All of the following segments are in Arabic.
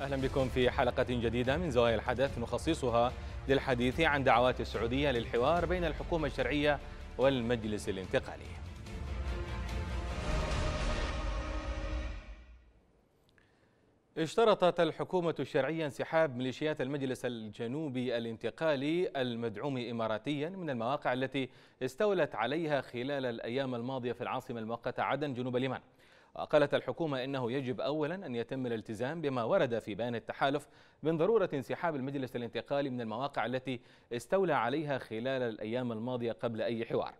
أهلا بكم في حلقة جديدة من زوايا الحدث نخصصها للحديث عن دعوات السعودية للحوار بين الحكومة الشرعية والمجلس الانتقالي. اشترطت الحكومة الشرعية انسحاب ميليشيات المجلس الجنوبي الانتقالي المدعوم إماراتيا من المواقع التي استولت عليها خلال الأيام الماضية في العاصمة المؤقتة عدن جنوب اليمن. وقالت الحكومة إنه يجب أولا أن يتم الالتزام بما ورد في بيان التحالف من ضرورة انسحاب المجلس الانتقالي من المواقع التي استولى عليها خلال الأيام الماضية قبل أي حوار.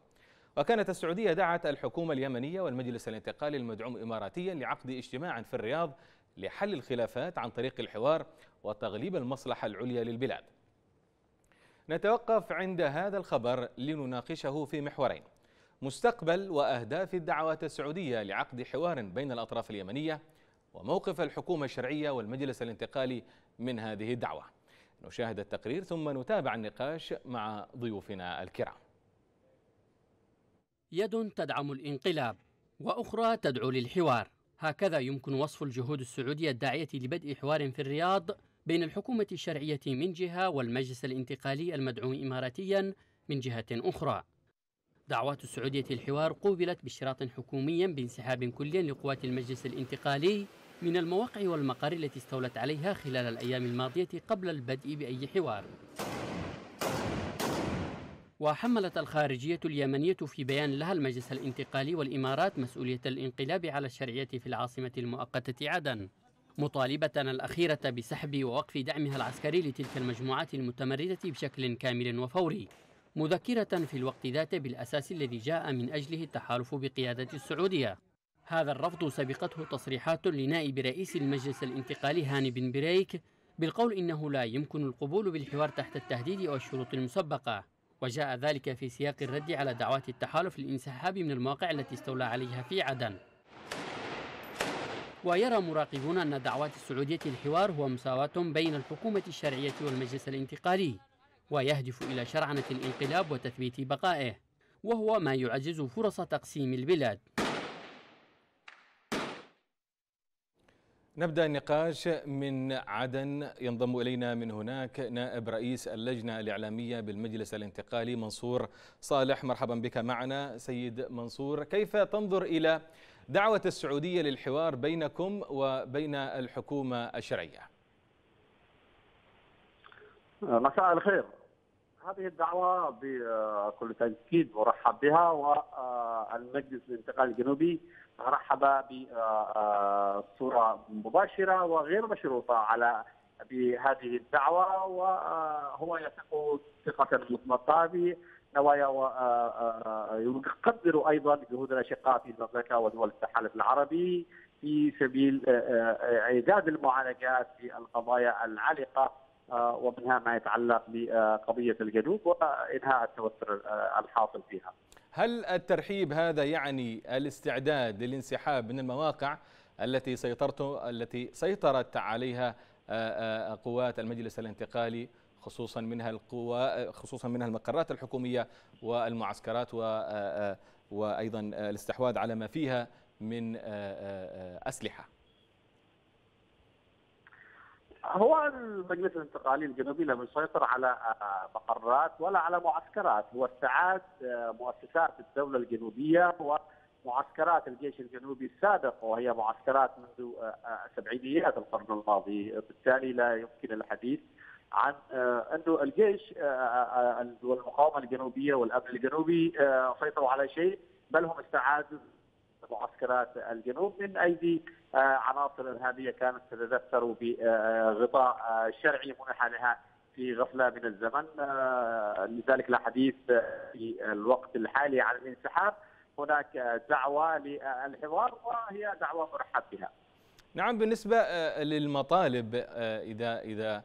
وكانت السعودية دعت الحكومة اليمنية والمجلس الانتقالي المدعوم إماراتيا لعقد اجتماع في الرياض لحل الخلافات عن طريق الحوار وتغليب المصلحة العليا للبلاد. نتوقف عند هذا الخبر لنناقشه في محورين. مستقبل وأهداف الدعوات السعودية لعقد حوار بين الأطراف اليمنية وموقف الحكومة الشرعية والمجلس الانتقالي من هذه الدعوة. نشاهد التقرير ثم نتابع النقاش مع ضيوفنا الكرام. يد تدعم الانقلاب وأخرى تدعو للحوار. هكذا يمكن وصف الجهود السعودية الداعية لبدء حوار في الرياض بين الحكومة الشرعية من جهة والمجلس الانتقالي المدعوم إماراتيا من جهة أخرى. دعوات السعودية الحوار قوبلت باشتراط حكومي بانسحاب كلي لقوات المجلس الانتقالي من المواقع والمقار التي استولت عليها خلال الأيام الماضية قبل البدء بأي حوار. وحملت الخارجية اليمنية في بيان لها المجلس الانتقالي والإمارات مسؤولية الانقلاب على الشرعية في العاصمة المؤقتة عدن مطالبة الأخيرة بسحب ووقف دعمها العسكري لتلك المجموعات المتمردة بشكل كامل وفوري. مذكرة في الوقت ذاته بالأساس الذي جاء من أجله التحالف بقيادة السعودية. هذا الرفض سبقته تصريحات لنائب رئيس المجلس الانتقالي هاني بن بريك بالقول إنه لا يمكن القبول بالحوار تحت التهديد أو الشروط المسبقة. وجاء ذلك في سياق الرد على دعوات التحالف للانسحاب من المواقع التي استولى عليها في عدن. ويرى مراقبون أن دعوات السعودية الحوار هو مساواة بين الحكومة الشرعية والمجلس الانتقالي. ويهدف إلى شرعنة الانقلاب وتثبيت بقائه وهو ما يعزز فرص تقسيم البلاد. نبدأ النقاش من عدن ينضم إلينا من هناك نائب رئيس اللجنة الإعلامية بالمجلس الانتقالي منصور صالح. مرحبا بك معنا سيد منصور. كيف تنظر إلى دعوة السعودية للحوار بينكم وبين الحكومة الشرعية؟ مساء الخير. هذه الدعوة بكل تأكيد مرحب بها والمجلس الانتقالي الجنوبي رحب بصورة مباشرة وغير مشروطة على بهذه الدعوة وهو يثق ثقة مطلقة بنوايا ويقدر أيضا جهود الأشقاء في المملكة ودول التحالف العربي في سبيل إيجاد المعالجات في القضايا العالقة ومنها ما يتعلق بقضية الجنوب وإنهاء التوتر الحاصل فيها. هل الترحيب هذا يعني الاستعداد للانسحاب من المواقع التي سيطرت التي سيطرت عليها قوات المجلس الانتقالي خصوصا منها القوى خصوصا منها المقرات الحكومية والمعسكرات وأيضا الاستحواذ على ما فيها من أسلحة. هو المجلس الانتقالي الجنوبي لم يسيطر على مقرات ولا على معسكرات هو استعاد مؤسسات الدولة الجنوبية ومعسكرات الجيش الجنوبي السابق وهي معسكرات منذ سبعينيات القرن الماضي. بالتالي لا يمكن الحديث عن انه الجيش والمقاومه الجنوبية والأمن الجنوبي سيطروا على شيء بل هم استعادوا معسكرات الجنوب من أيدي عناصر إرهابية كانت تتدثر بغطاء شرعي منح لها في غفلة من الزمن لذلك لا حديث في الوقت الحالي عن الانسحاب هناك دعوة للحوار وهي دعوة مرحب بها. نعم بالنسبة للمطالب إذا إذا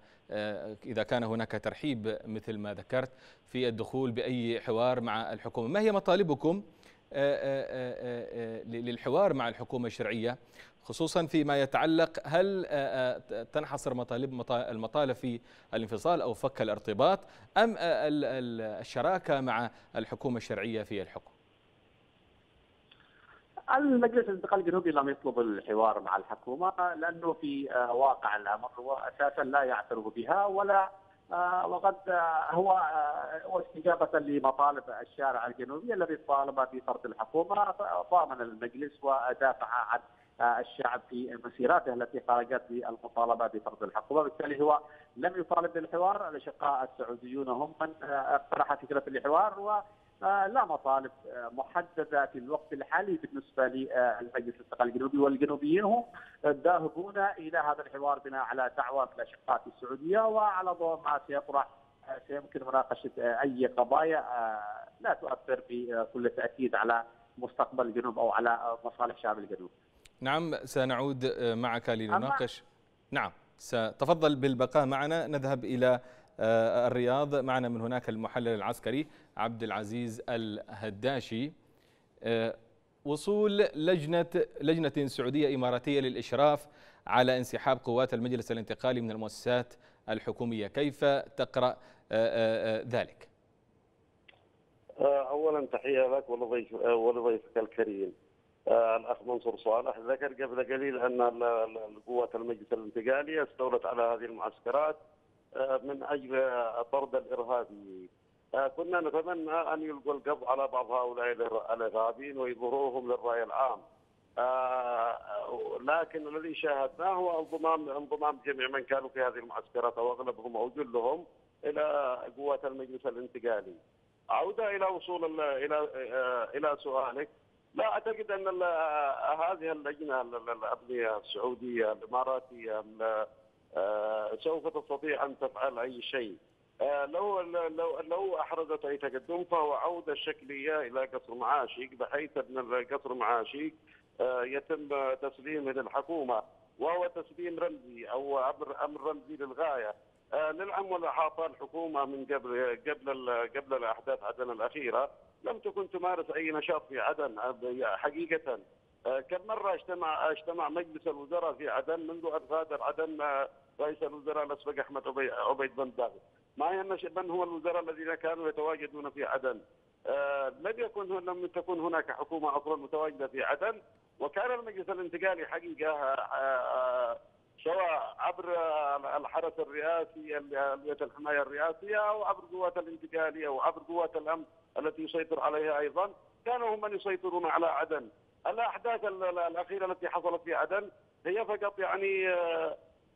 إذا كان هناك ترحيب مثل ما ذكرت في الدخول بأي حوار مع الحكومة، ما هي مطالبكم للحوار مع الحكومة الشرعية خصوصا فيما يتعلق هل تنحصر مطالب المطالب في الانفصال أو فك الارتباط أم الشراكة مع الحكومة الشرعية في الحكم؟ المجلس الانتقالي الجنوبي لم يطلب الحوار مع الحكومة لأنه في واقع الأمر هو أساسا لا يعترف بها ولا وقد هو هو استجابة لمطالب الشارع الجنوبي الذي طالب بطرد الحكومة ضامن المجلس ودافع عن الشعب في مسيراته التي خرجت بالمطالبة بطرد الحكومة، بالتالي هو لم يطالب بالحوار، الاشقاء السعوديون هم من اقترح فكرة الحوار لا مطالب محددة في الوقت الحالي بالنسبة للمجلس الانتقالي الجنوبي. والجنوبيين هم ذاهبون إلى هذا الحوار بناء على دعوة من الأشقاء في السعودية وعلى ضوء ما سيطرح سيمكن مناقشة أي قضايا لا تؤثر بكل تأكيد على مستقبل الجنوب أو على مصالح شعب الجنوب. نعم سنعود معك لنناقش. نعم ستفضل بالبقاء معنا. نذهب إلى الرياض. معنا من هناك المحلل العسكري عبد العزيز الهداشي وصول لجنة لجنة سعودية إماراتية للإشراف على انسحاب قوات المجلس الانتقالي من المؤسسات الحكومية كيف تقرأ ذلك؟ أولا تحية لك ولضيف ولضيفك الكريم الأخ منصور صالح ذكر قبل قليل أن قوات المجلس الانتقالي استولت على هذه المعسكرات من أجل طرد الارهابيين. كنا نتمنى أن يلقوا القبض على بعض هؤلاء الارهابيين ويظهروهم للرأي العام. لكن الذي شاهدناه هو انضمام انضمام جميع من كانوا في هذه المعسكرات أو أغلبهم أو جلهم إلى قوات المجلس الانتقالي. عودة إلى وصول إلى إلى سؤالك لا أعتقد أن هذه اللجنة الأبنية السعودية الإماراتية سوف تستطيع أن تفعل أي شيء. لو لو لو أحرزت أي تقدم فهو عوده شكليه إلى قصر معاشق بحيث أن قصر معاشق يتم تسليمه للحكومة وهو تسليم رمزي أو أمر أمر رمزي للغاية. للعم والإحاطة الحكومة من قبل قبل قبل الأحداث عدن الأخيرة لم تكن تمارس أي نشاط في عدن حقيقة كم مره اجتمع اجتمع مجلس الوزراء في عدن منذ أن غادر عدن رئيس الوزراء الاسبق أحمد عبيد بن باغ ما من هو الوزراء الذين كانوا يتواجدون في عدن؟ لم يكن لم تكن هناك حكومة أصلا متواجدة في عدن. وكان المجلس الانتقالي حقيقة سواء عبر الحرس الرئاسي الية الحماية الرئاسية أو عبر قوات الانتقالية أو عبر قوات الأمن التي يسيطر عليها أيضا. كانوا هم من يسيطرون على عدن. الأحداث الأخيرة التي حصلت في عدن هي فقط يعني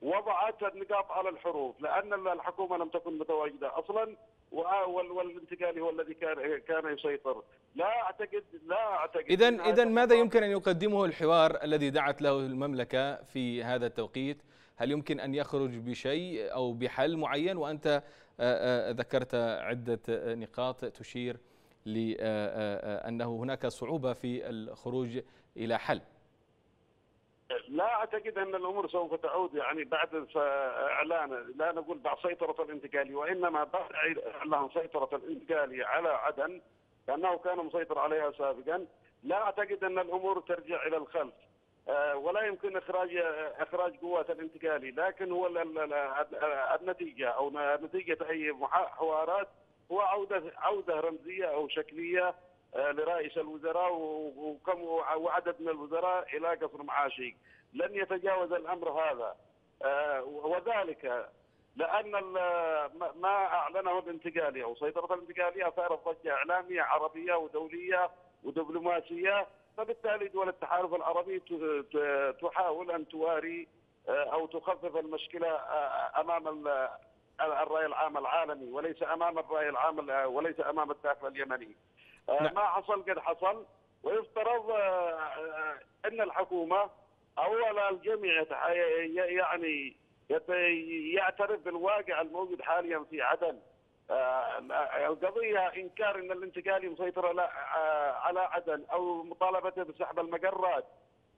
وضعت النقاط على الحروف لأن الحكومة لم تكن متواجدة أصلا والانتقالي هو الذي كان كان يسيطر. لا أعتقد لا أعتقد اذا اذا ماذا يمكن أن يقدمه الحوار الذي دعت له المملكة في هذا التوقيت؟ هل يمكن أن يخرج بشيء أو بحل معين؟ وأنت ذكرت عدة نقاط تشير لأنه هناك صعوبة في الخروج إلى حل. لا أعتقد أن الأمور سوف تعود يعني بعد اعلان لا نقول بعد سيطرة الانتقالي وإنما بعد إعلان سيطرة الانتقالي على عدن لأنه كان مسيطر عليها سابقا لا أعتقد أن الأمور ترجع إلى الخلف. ولا يمكن إخراج إخراج قوات الانتقالي لكن هو النتيجة أو نتيجة أي حوارات هو عودة عودة رمزية أو شكلية لرئيس الوزراء وكم وعدد من الوزراء إلى قصر معاشق. لن يتجاوز الأمر هذا. وذلك لأن ما أعلنه الانتقالية. أو سيطره الانتقالية اثارت ضجة إعلامية عربية ودولية ودبلوماسية. فبالتالي دول التحالف العربي تحاول أن تواري أو تخفف المشكلة أمام الرأي العام العالمي وليس أمام الرأي العام وليس أمام الداخل اليمني. ما حصل قد حصل ويفترض إن الحكومة اولا الجميع يعني يعترف بالواقع الموجود حاليا في عدن. القضية إنكار إن الانتقالي مسيطر على عدن أو مطالبته بسحب المقرات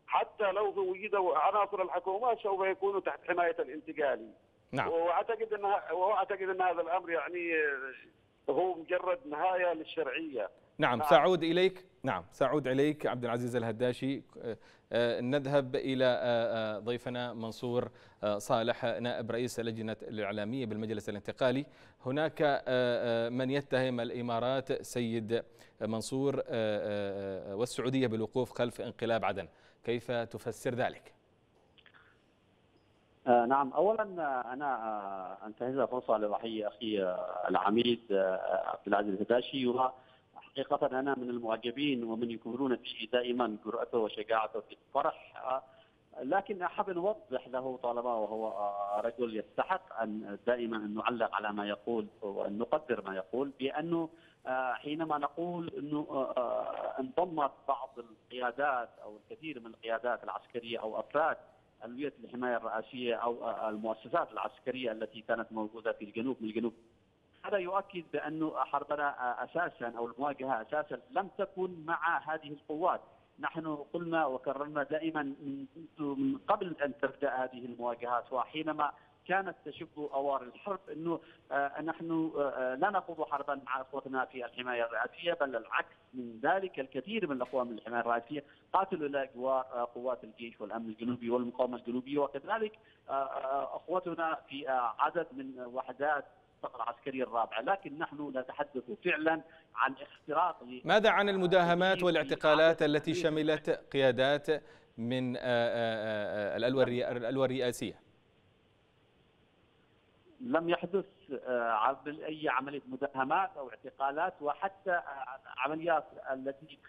حتى لو وجدوا عناصر الحكومة سوف يكونوا تحت حماية الانتقالي نعم. وأعتقد إن وأعتقد إن هذا الأمر يعني هو مجرد نهاية للشرعية. نعم سأعود إليك. نعم سأعود إليك عبد العزيز الهداشي. نذهب إلى ضيفنا منصور صالح نائب رئيس اللجنة الإعلامية بالمجلس الانتقالي. هناك من يتهم الإمارات سيد منصور والسعودية بالوقوف خلف انقلاب عدن. كيف تفسر ذلك؟ آه نعم. اولا أنا آه أنتهز فرصة لضحية أخي آه العميد عبد العزيز الهداشي وحقيقه أنا من المعجبين ومن يكبرون به دائما جرأته وشجاعته في الطرح لكن أحب أن أوضح له طالما وهو رجل يستحق أن دائما أن نعلق على ما يقول وأن نقدر ما يقول بأنه حينما نقول إنه انضمت بعض القيادات أو الكثير من القيادات العسكرية أو أفراد ألوية الحماية الرئاسية أو المؤسسات العسكرية التي كانت موجودة في الجنوب من الجنوب هذا يؤكد بأن حربنا أساسا أو المواجهة أساسا لم تكن مع هذه القوات. نحن قلنا وكررنا دائما من قبل أن تبدأ هذه المواجهات وحينما كانت تشب أوار الحرب إنه آه نحن آه لا نخوض حربا مع أخوتنا في الحماية الرئاسية بل العكس من ذلك الكثير من الاخوان من الحماية الرئاسية قاتلوا إلى جوار آه قوات الجيش والأمن الجنوبي والمقاومة الجنوبية وكذلك أخوتنا في عدد من وحدات الطاقه العسكرية الرابعة، لكن نحن نتحدث فعلا عن اختراق ماذا عن المداهمات والاعتقالات التي شملت قيادات من الالوى الرئاسيه؟ لم يحدث أي عملية مداهمات أو اعتقالات وحتى عمليات التي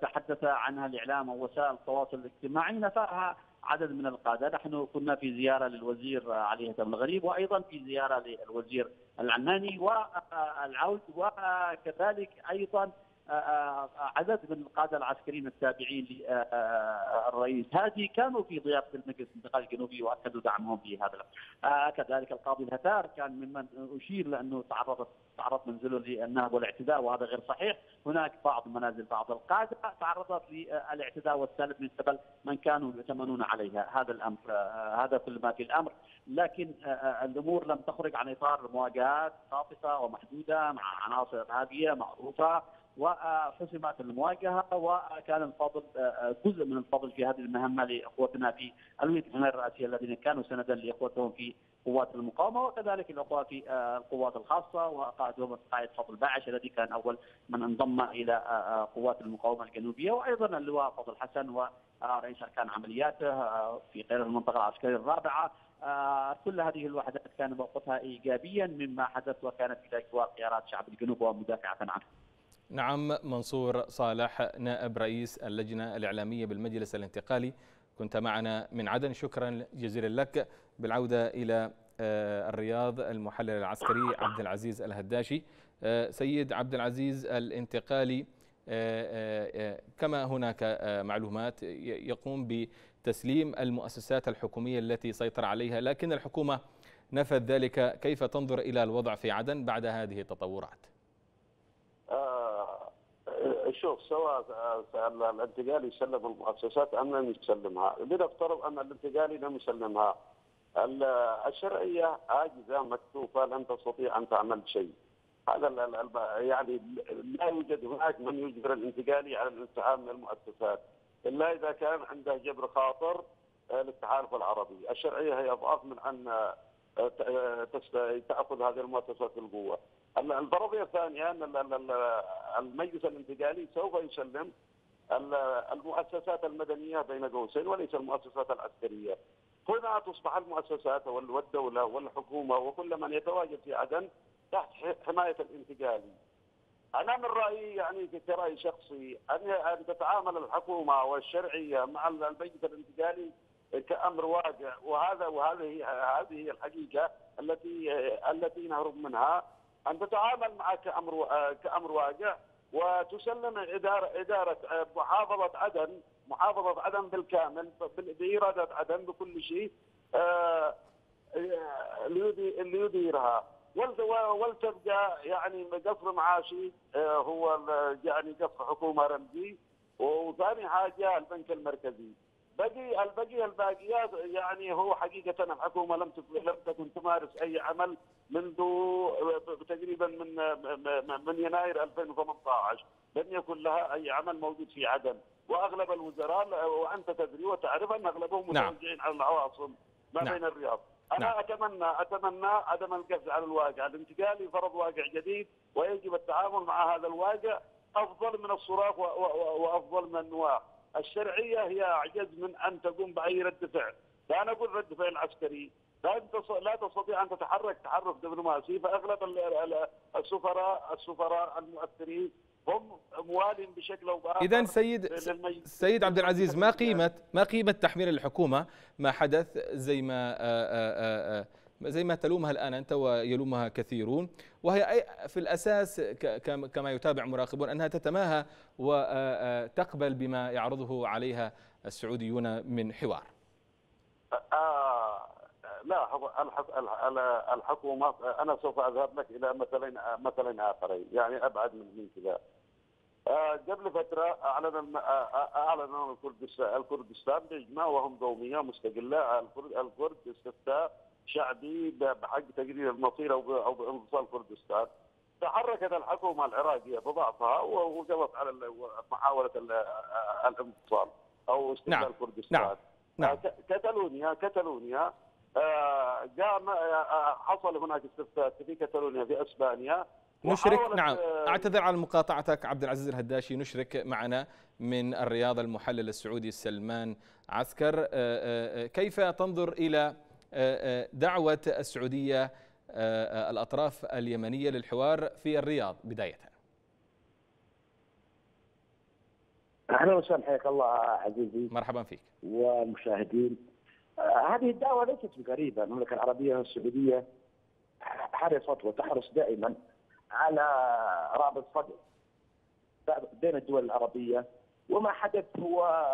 تحدث عنها الإعلام ووسائل التواصل الاجتماعي نفاها عدد من القادة، نحن كنا في زيارة للوزير علي هتم الغريب وأيضا في زيارة للوزير العناني والعود وكذلك أيضا عدد من القاده العسكريين التابعين للرئيس. هادي كانوا في ضيافه المجلس الانتقالي الجنوبي واكدوا دعمهم في هذا. كذلك القاضي الهتار كان ممن أشير لأنه تعرضت تعرض منزله للنهب والاعتداء وهذا غير صحيح، هناك بعض منازل بعض القادة تعرضت للاعتداء والسلب من قبل من كانوا يؤتمنون عليها، هذا الأمر هذا كل ما في الأمر، لكن الأمور لم تخرج عن إطار مواجهات خاطفه ومحدودة مع عناصر إرهابية معروفة. وحسمت المواجهة وكان الفضل جزء من الفضل في هذه المهمة لإخوتنا في الويه الحمايه الرئاسية الذين كانوا سندا لإخوتهم في قوات المقاومة وكذلك الاخوه في القوات الخاصة وقائدهم قائد فضل باعش الذي كان أول من انضم إلى قوات المقاومة الجنوبية وأيضا اللواء فضل حسن ورئيس أركان عملياته في غير المنطقة العسكرية الرابعة كل هذه الوحدات كان موقفها ايجابيا مما حدث وكانت جوار قيادات شعب الجنوب ومدافعة عنه. نعم منصور صالح نائب رئيس اللجنة الإعلامية بالمجلس الانتقالي. كنت معنا من عدن. شكرا جزيلا لك. بالعودة إلى الرياض المحلل العسكري عبد العزيز الهداشي سيد عبد العزيز الانتقالي كما هناك معلومات يقوم بتسليم المؤسسات الحكومية التي سيطر عليها. لكن الحكومة نفت ذلك. كيف تنظر إلى الوضع في عدن بعد هذه التطورات؟ شوف سواء الانتقالي يسلم المؤسسات ام لم يسلمها، لنفترض أن الانتقالي لم يسلمها. الشرعية عاجزة مكتوفة لن تستطيع أن تعمل شيء. هذا يعني لا يوجد هناك من يجبر الانتقالي على الانسحاب من المؤسسات إلا إذا كان عنده جبر خاطر للتحالف العربي، الشرعية هي اضعف من أن تأخذ هذه المؤسسات بالقوة. الفرضيه الثانية أن المجلس الانتقالي سوف يسلم المؤسسات المدنية بين قوسين وليس المؤسسات العسكرية. هنا تصبح المؤسسات والدولة والحكومة وكل من يتواجد في عدن تحت حماية الانتقالي. أنا من رأيي يعني كرأي شخصي ان أن تتعامل الحكومة والشرعية مع المجلس الانتقالي كأمر واقع وهذا وهذه هذه هي الحقيقة التي التي نهرب منها أن تتعامل معه كأمر كأمر واقع وتسلم اداره إدارة محافظة عدن محافظة عدن بالكامل باراده عدن بكل شيء اللي يديرها ولتبقى يعني قصر معاشي هو يعني قصر حكومة رمزي وثاني حاجة البنك المركزي. بقي البقيه الباقيات يعني هو حقيقة الحكومة لم لم تكن تمارس أي عمل منذ تقريبا من من يناير 2018 لم يكن لها أي عمل موجود في عدن وأغلب الوزراء وأنت تدري وتعرف أن أغلبهم نعم. متوجهين على العواصم ما نعم. بين الرياض أنا نعم. اتمنى أتمنى عدم القفز على الواقع الانتقال لفرض واقع جديد ويجب التعامل مع هذا الواقع أفضل من الصراخ وأفضل من النواح الشرعية هي أعجز من أن تقوم بأي رد فعل. لا نقول رد فعل عسكري لا لا تستطيع أن تتحرك تحرك دبلوماسي فأغلب السفراء السفراء المؤثرين هم موالين بشكل أو بآخر اذا سيد سيد عبد العزيز ما قيمه ما قيمة تحميل الحكومة؟ ما حدث زي ما آآ آآ زي ما تلومها الآن أنت ويلومها كثيرون وهي في الأساس كما يتابع مراقبون أنها تتماهى وتقبل بما يعرضه عليها السعوديون من حوار. آه لا الحكومة أنا سوف أذهب لك إلى مثلين مثلين آخرين يعني أبعد من كذا. قبل فترة أعلن أعلن الكردستان الكردستان بإجماع وهم قومية مستقلة الكرد استفتاء شعبي بحق تقرير المصير أو أو بانفصال كردستان تحركت الحكومة العراقية بضعفها ووقفت على محاولة الانفصال أو استقلال نعم. كردستان نعم. نعم. كتالونيا كتالونيا قام حصل هناك استفتاء في كتالونيا في إسبانيا نشرك نعم أعتذر على مقاطعتك عبد العزيز الهداشي نشرك معنا من الرياض المحلل السعودي سلمان عسكر كيف تنظر إلى دعوة السعودية الأطراف اليمنية للحوار في الرياض بداية. أهلا وسهلا حياك الله عزيزي. مرحبا فيك. والمشاهدين هذه الدعوة ليست بغريبة المملكة العربية السعودية حرصت وتحرص دائما على رابط صدر بين الدول العربية. وما حدث هو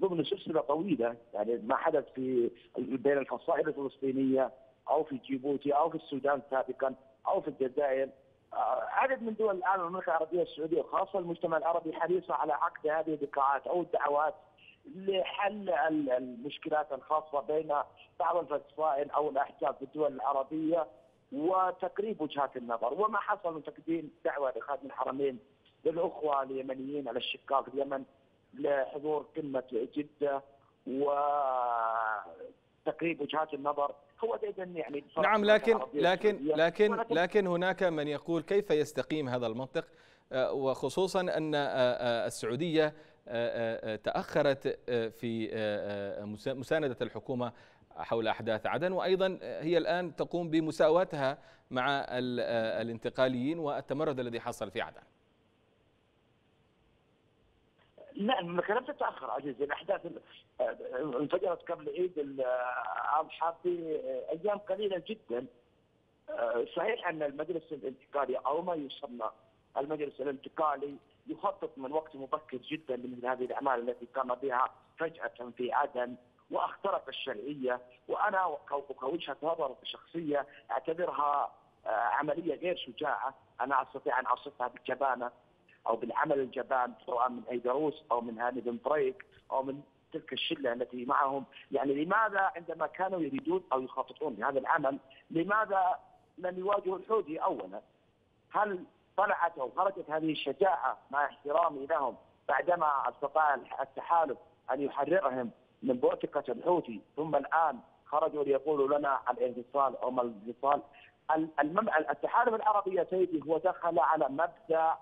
ضمن سلسلة طويلة يعني ما حدث في بين الفصائل الفلسطينية أو في جيبوتي أو في السودان سابقا أو في الجزائر. آه، عدد من دول العالم المملكة العربية السعودية وخاصه المجتمع العربي حريصة على عقد هذه اللقاءات أو الدعوات لحل المشكلات الخاصة بين بعض الفصائل أو الأحزاب في الدول العربية وتقريب وجهات النظر. وما حصل من تقديم دعوة لخادم الحرمين للأخوة اليمنيين على الشقاق في اليمن لحضور قمة جدة وتقريب وجهات النظر. هو يعني نعم لكن لكن لكن لكن هناك من يقول كيف يستقيم هذا المنطق؟ آه، وخصوصا أن آه، آه، السعودية تأخرت في مساندة الحكومة حول أحداث عدن. وأيضا هي الآن تقوم بمساواتها مع الانتقاليين والتمرد الذي حصل في عدن. لا المملكه لم تتأخر عزيزي. الأحداث آه، انفجرت قبل عيد الأضحى بايام قليلة جدا. آه، صحيح أن المجلس الانتقالي أو ما يسمى المجلس الانتقالي يخطط من وقت مبكر جدا لمثل هذه الأعمال التي قام بها فجأة في عدن وأخترق الشرعية. وأنا كوجهه نظر شخصية أعتبرها آه، عملية غير شجاعة. أنا أستطيع أن اصفها بالجبانه أو بالعمل الجبان سواء من إيدروس أو من هاني بن بريك أو من تلك الشلة التي معهم، يعني لماذا عندما كانوا يريدون أو يخططون لهذا العمل، لماذا لم يواجهوا الحوثي اولا؟ هل طلعت أو خرجت هذه الشجاعة مع احترامي لهم بعدما أستطاع التحالف أن يحررهم من بوتقة الحوثي ثم الآن خرجوا ليقولوا لنا الانفصال أو ما الانفصال التحالف العربي يا سيدي هو دخل على مبدأ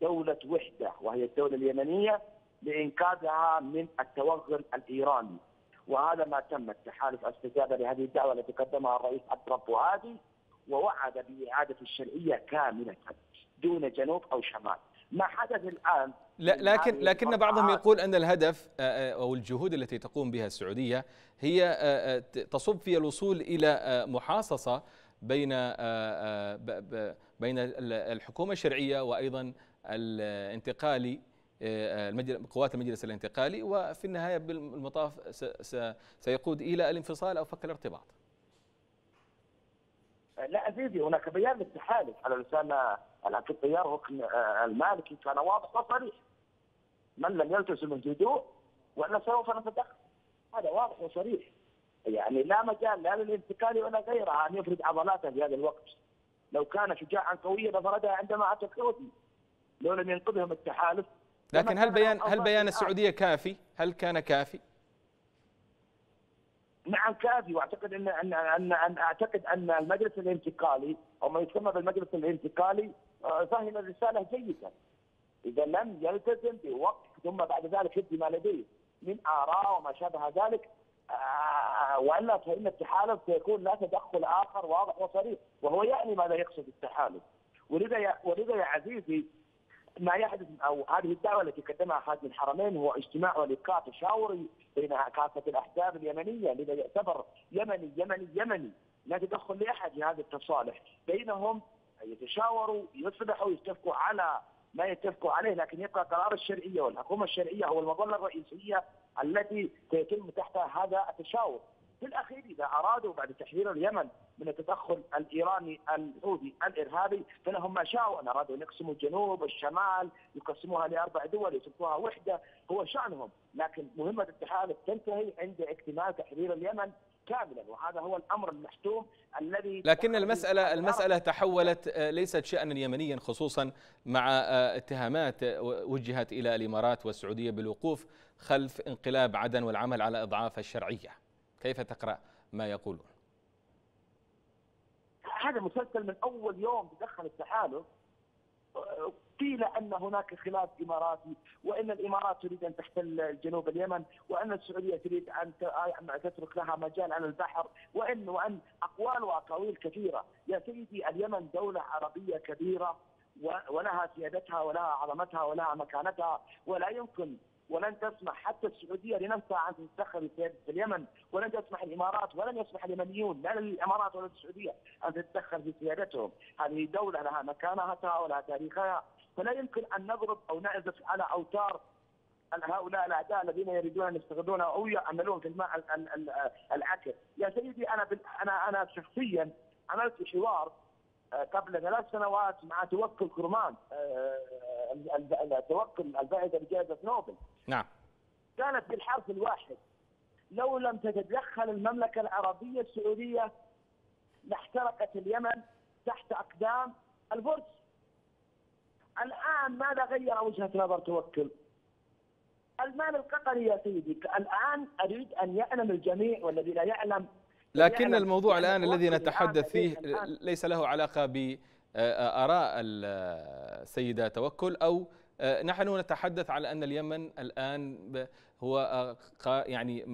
دولة وحدة وهي الدولة اليمنية لإنقاذها من التوغل الإيراني. وهذا ما تم التحالف استجابة لهذه الدعوة التي قدمها الرئيس عبد هادي ووعد بإعادة الشرعية كاملة دون جنوب أو شمال. ما حدث الآن لا لكن لكن بعضهم يقول أن الهدف آه، آه، أو الجهود التي تقوم بها السعودية هي آه، تصب في الوصول إلى محاصصة بين بين الحكومة الشرعية وأيضا الانتقالي آه، قوات المجلس الانتقالي وفي النهاية بالمطاف سيقود إلى الانفصال أو فك الارتباط. لا عزيزي هناك بيان للتحالف على لسان الطيار ركن آه، المالكي كان واضح وصريح. من لم يلتزم الهدوء وأن سوف نتدخل. هذا واضح وصريح. يعني لا مجال لا للانتقال ولا غيره أن يفرد عضلاته في هذا الوقت. لو كان شجاعا قويا لفردها عندما أتى الحوثي لو لم ينقذهم التحالف لكن هل بيان هل بيان السعودية كافي؟ هل كان كافي؟ نعم كافي وأعتقد ان ان ان, أن أعتقد أن المجلس الانتقالي أو ما يسمى بالمجلس الانتقالي آه، فهم الرسالة جيدا. إذا لم يلتزم بوقت ثم بعد ذلك يبدي ما لديه من آراء وما شابه ذلك آه، وإلا فإن التحالف سيكون لا تدخل آخر واضح وصريح وهو يعني ماذا يقصد التحالف ولذا يا ولذا يا عزيزي ما يحدث أو هذه الدعوة التي قدمها خادم الحرمين هو اجتماع ولقاء تشاوري بين كافة الأحزاب اليمنية لذا يعتبر يمني يمني يمني. لا تدخل لأحد في هذا التصالح. بينهم يتشاوروا يصلحوا يتفقوا على ما يتفقوا عليه لكن يبقى قرار الشرعية والحكومة الشرعية هو المظلة الرئيسية التي سيتم تحتها هذا التشاور. في الأخير إذا أرادوا بعد تحرير اليمن من التدخل الإيراني الحوثي الإرهابي فلهم ما شاءوا. ان ارادوا أن يقسموا الجنوب والشمال يقسموها لأربع دول يسموها وحدة. هو شأنهم. لكن مهمة التحالف تنتهي عند اكتمال تحرير اليمن كاملا. وهذا هو الأمر المحتوم الذي لكن المساله المسألة تحولت آه، ليست شانا يمنيا خصوصا مع آه، اتهامات آه، وجهت إلى الإمارات والسعودية بالوقوف خلف انقلاب عدن والعمل على إضعاف الشرعية. كيف تقرأ ما يقولون؟ هذا مسلسل من أول يوم تدخل التحالف. قيل أن هناك خلاف إماراتي وإن الإمارات تريد أن تحتل جنوب اليمن وأن السعودية تريد أن تترك لها مجال على البحر وان وأن أقوال وأقاويل كثيرة. يا سيدي اليمن دولة عربية كبيرة ولها سيادتها ولها عظمتها ولها مكانتها ولا يمكن ولن تسمح حتى السعودية لنفسها ان تتدخل في اليمن، ولن تسمح الإمارات ولن يسمح اليمنيون لا للإمارات ولا للسعودية أن تتدخل في سيادتهم، هذه دولة لها مكانتها ولها تاريخها، فلا يمكن أن نضرب أو نعزف على أوتار هؤلاء الأعداء الذين يريدون أن يستغلون أو يعملون في الماء العكر، يا سيدي أنا أنا أنا شخصيا عملت حوار آه، قبل ثلاث سنوات مع توكل كرمان آه، توكل الباحث بجائزه نوبل. نعم. كانت بالحرف الواحد. لو لم تتدخل المملكة العربية السعودية لاحترقت اليمن تحت أقدام الفرس الآن ماذا غير وجهة نظر توكل؟ المال القطري يا سيدي الآن أريد أن يعلم الجميع والذي لا يعلم. لكن الموضوع الآن الذي نتحدث فيه ليس له علاقة بآراء السيدة توكل أو آه، نحن نتحدث على أن اليمن الآن هو آه، يعني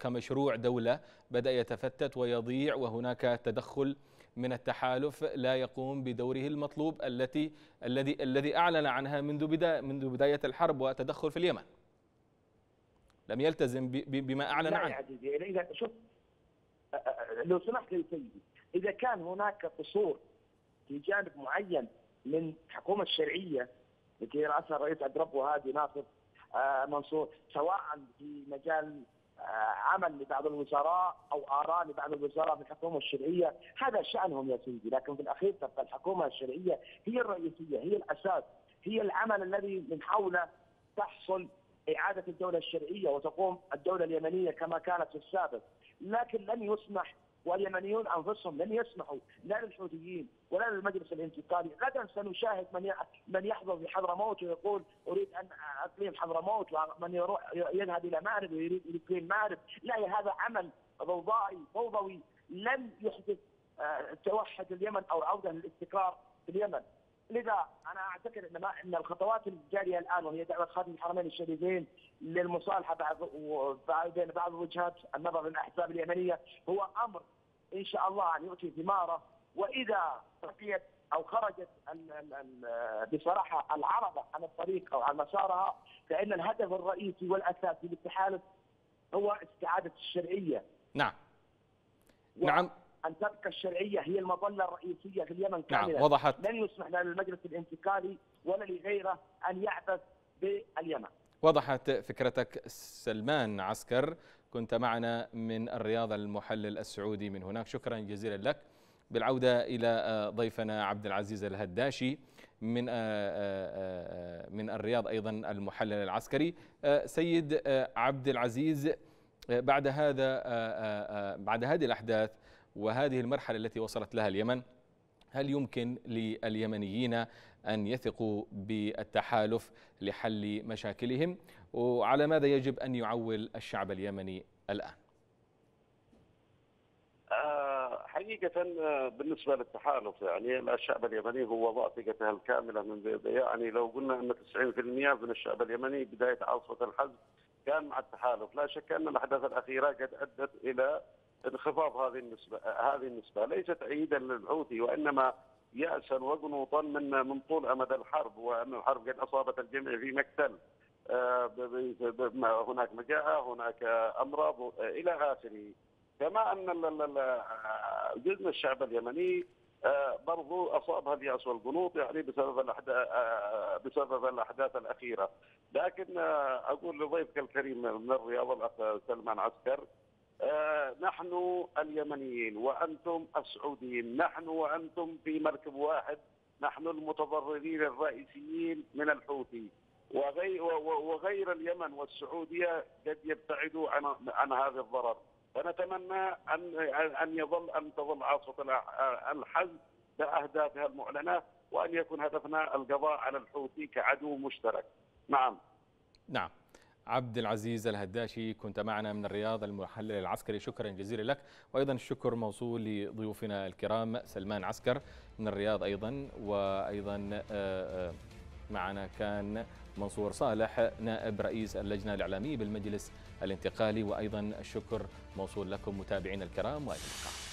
كمشروع دولة بدأ يتفتت ويضيع وهناك تدخل من التحالف لا يقوم بدوره المطلوب التي الذي الذي أعلن عنها منذ بدايه منذ بداية الحرب وتدخل في اليمن. لم يلتزم بما أعلن عنه. إذا شوف لو سمحت لي سيدي إذا كان هناك قصور في جانب معين من الحكومة الشرعية التي رأسها الرئيس عبد ربه وهادي ناصر آه، منصور سواء في مجال آه، عمل لبعض الوزراء أو آراء لبعض الوزراء في الحكومة الشرعية. هذا شأنهم يا سيدي. لكن في الأخير تبقى الحكومة الشرعية هي الرئيسية هي الأساس هي العمل الذي من حوله تحصل إعادة الدولة الشرعية وتقوم الدولة اليمنية كما كانت في السابق. لكن لن يسمح واليمنيون أنفسهم لن يسمحوا لا للحوثيين ولا للمجلس الانتقالي، غدا سنشاهد من من يحضر في حضرموت ويقول أريد أن اقليم حضرموت ومن يروح يذهب إلى مارب ويريد اقليم مارب، لا هذا عمل ضوضائي فوضوي لن يحدث آه، توحد اليمن أو عودة للاستقرار في اليمن، لذا أنا أعتقد إن ما إن الخطوات الجارية الآن وهي دعوة خادم الحرمين الشريفين للمصالحة بعض بين بعض وجهات النظر للاحزاب اليمنية هو أمر إن شاء الله أن يؤتي ثماره وإذا بقيت أو خرجت بصراحة العربه عن الطريق أو عن مسارها فإن الهدف الرئيسي والأساسي للتحالف هو استعادة الشرعية. نعم. نعم أن تبقى الشرعية هي المظلة الرئيسية في اليمن كاملة. نعم وضحت. لن يسمح للمجلس الانتقالي ولا لغيره أن يعبث باليمن. وضحت فكرتك سلمان عسكر. كنت معنا من الرياض المحلل السعودي من هناك. شكرا جزيلا لك. بالعودة إلى ضيفنا عبد العزيز الهداشي من من الرياض أيضا المحلل العسكري. سيد عبد العزيز بعد هذا بعد هذه الأحداث وهذه المرحلة التي وصلت لها اليمن هل يمكن لليمنيين أن يثقوا بالتحالف لحل مشاكلهم؟ وعلى ماذا يجب أن يعول الشعب اليمني الآن؟ آه، حقيقة آه، بالنسبة للتحالف يعني الشعب اليمني هو ضاع ثقته الكاملة من يعني لو قلنا أن 90% من الشعب اليمني بداية عاصفة الحزب كان مع التحالف، لا شك أن الأحداث الأخيرة قد أدت إلى انخفاض هذه النسبة هذه النسبة. ليست تأييدا للحوثي وإنما يأسا وقنوطا من من طول أمد الحرب وأن الحرب قد أصابت الجميع في مقتل. آه، هناك مجاعة هناك أمراض إلى آخره. كما أن جزء من الشعب اليمني آه، برضو اصابها الياس والقنوط يعني بسبب الاحداث آه، بسبب الأحداث الأخيرة، لكن أقول لضيفك الكريم من الرياض الأخ سلمان عسكر آه، نحن اليمنيين وأنتم السعوديين، نحن وأنتم في مركب واحد، نحن المتضررين الرئيسيين من الحوثي وغير, وغير اليمن والسعودية قد يبتعدوا عن عن هذا الضرر، فنتمنى ان أن يظل أن تظل عاصفة الحزب بأهدافها المعلنة وأن يكون هدفنا القضاء على الحوثي كعدو مشترك. نعم. نعم. عبد العزيز الهداشي كنت معنا من الرياض المحلل العسكري. شكرا جزيلا لك. وأيضا الشكر موصول لضيوفنا الكرام سلمان عسكر من الرياض أيضا. وأيضا آه، آه، معنا كان منصور صالح نائب رئيس اللجنة الإعلامية بالمجلس الانتقالي. وأيضا الشكر موصول لكم متابعينا الكرام. وإلى اللقاء.